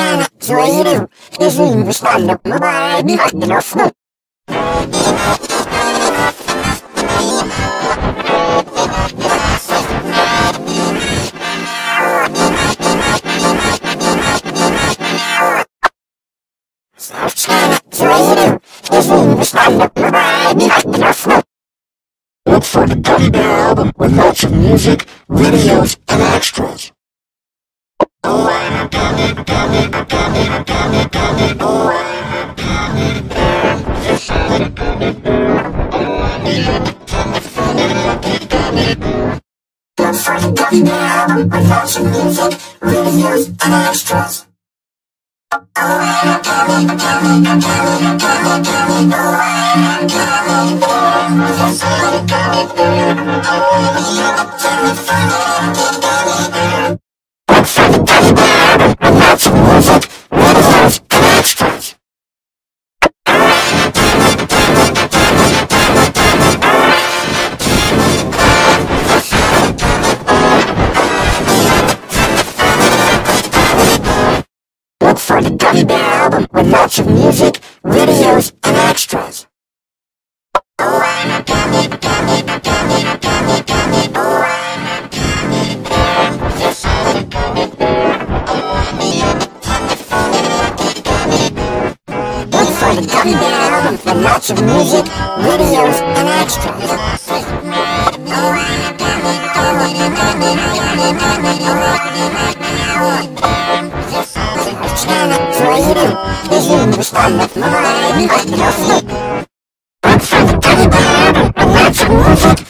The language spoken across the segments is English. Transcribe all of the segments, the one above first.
Anaxuahiro, jeżeli myślałem, mobile, nie chodź do snu. Look for the Gummy Bear album with lots of music, videos, the Gummy Bear album with lots of music, videos, and extras. I'm gummy, gummy. Oh, I'm a I'm I'm music, Look for the Gummy Bear for lots of music, videos, and extras. Our you Look for the Gummy Bear lots of music,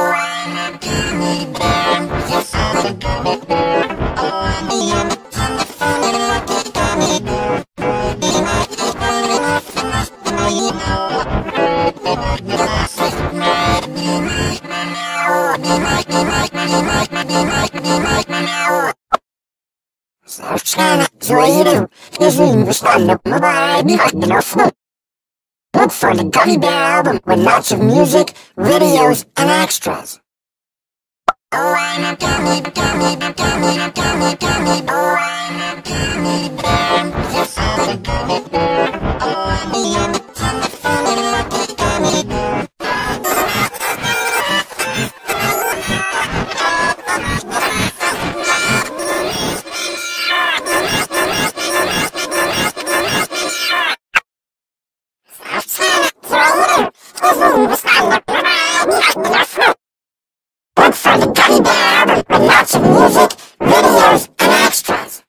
Совершенно зруинив и жизнь стали behind the foot. Look for the Gummy Bear album with lots of music, videos, and extras. Oh, I'm a gummy, gummy, gummy, gummy, gummy, oh, I'm a gummy bear. Yes, I'm a gummy bear. Oh, I'm a gummy bear. Johnny Boy album with lots of music, videos, and extras.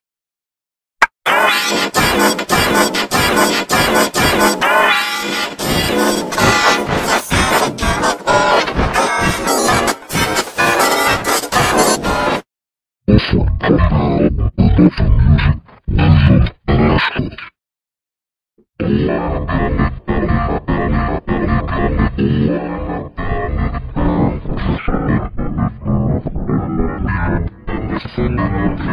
Listen, come now, we love and extras. Music